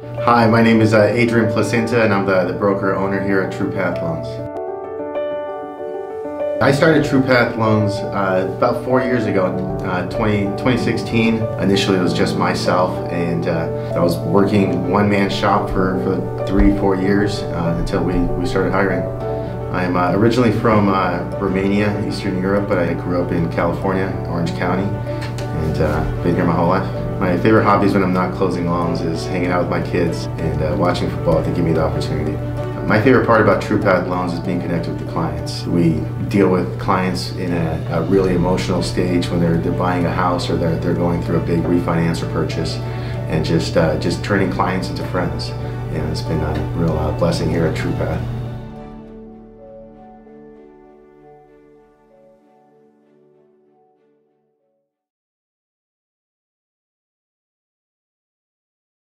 Hi, my name is uh, Adrian Placinta and I'm the, the broker owner here at TruePath Loans. I started TruePath Loans uh, about four years ago, uh, 20, 2016. Initially it was just myself and uh, I was working one-man shop for, for three, four years uh, until we, we started hiring. I'm uh, originally from Romania, Eastern Europe, but I grew up in California, Orange County, and been here my whole life. My favorite hobbies when I'm not closing loans is hanging out with my kids and uh, watching football to give me the opportunity. My favorite part about TruePath Loans is being connected with the clients. We deal with clients in a, a really emotional stage when they're, they're buying a house or they're, they're going through a big refinance or purchase and just, uh, just turning clients into friends. And it's been a real uh, blessing here at TruePath.